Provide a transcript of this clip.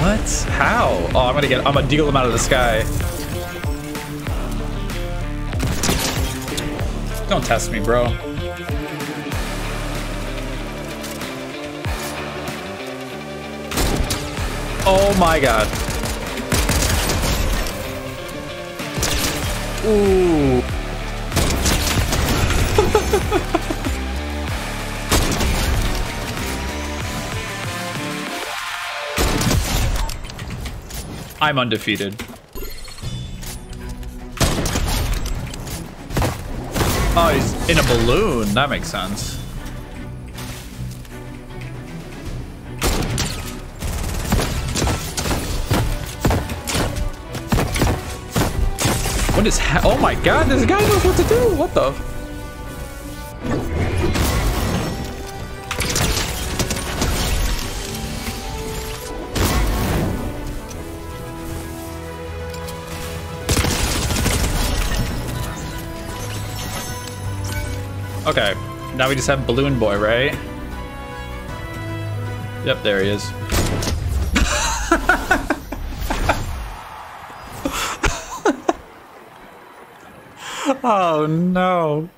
What? How? Oh, I'm gonna get- I'm gonna deal him out of the sky. Don't test me, bro. Oh my god. Ooh. I'm undefeated. Oh, he's in a balloon. That makes sense. What is ha- Oh my god, this guy knows what to do. What the? Okay, now we just have Balloon Boy, right? Yep, there he is. oh no.